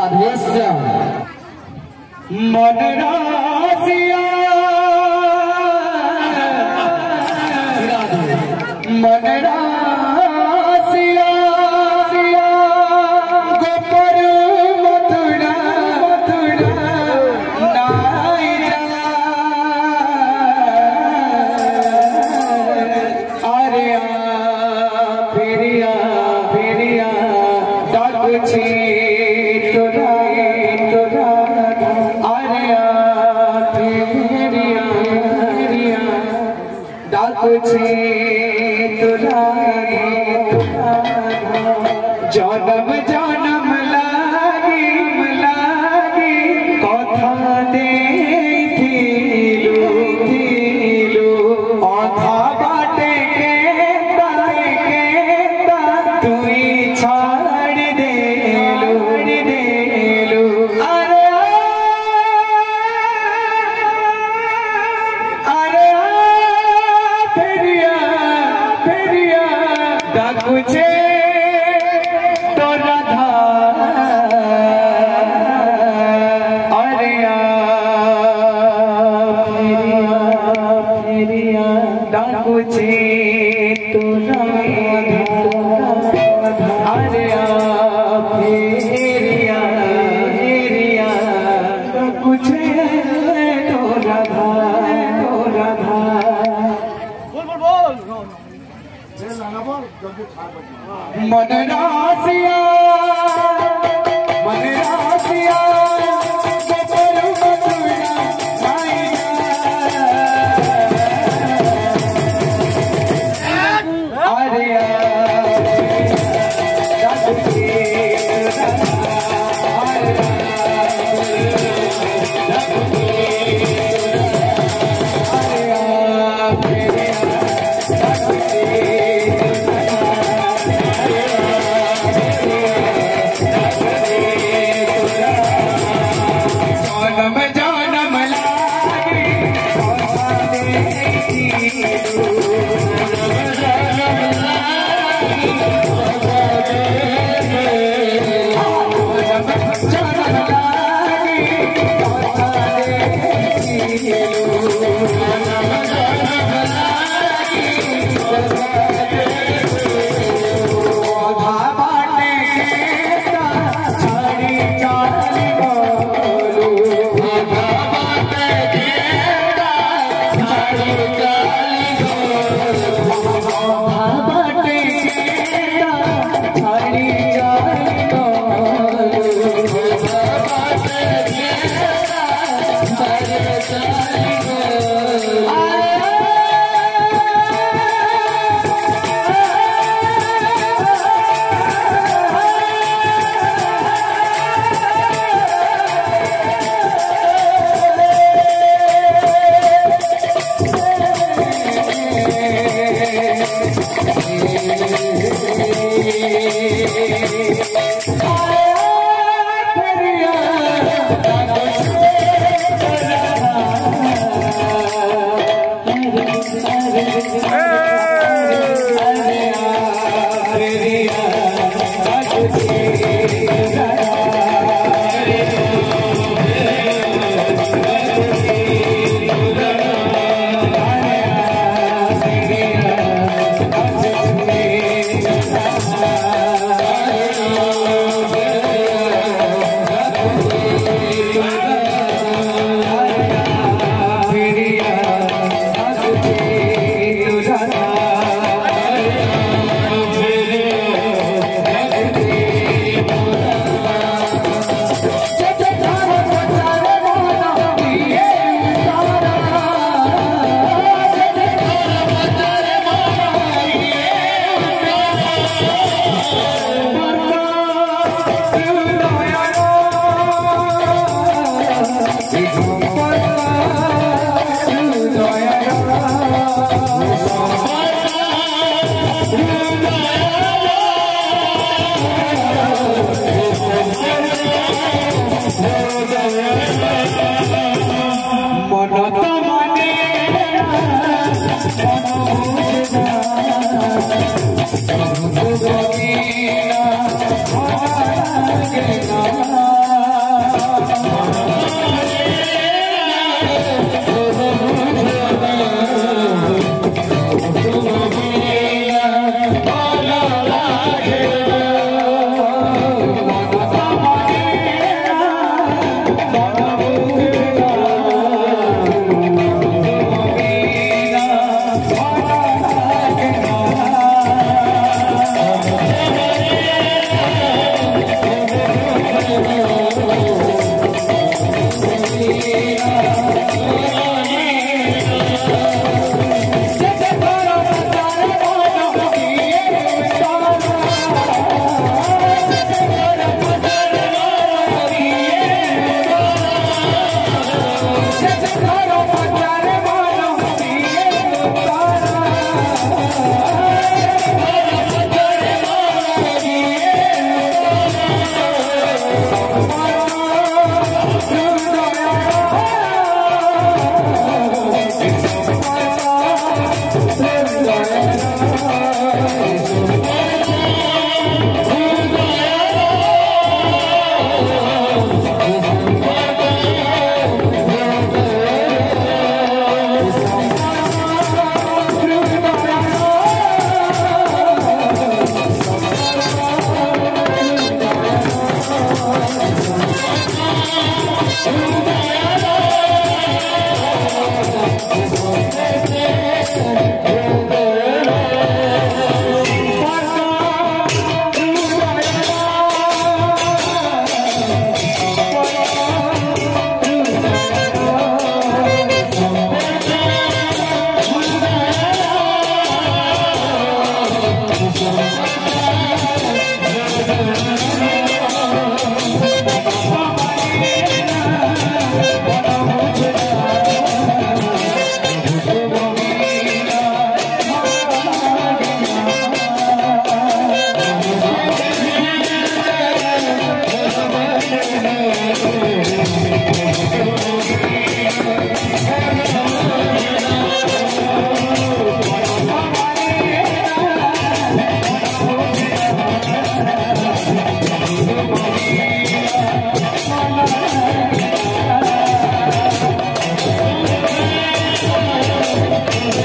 आदेश मन Trinity. मन Russia Thank you. Thank you.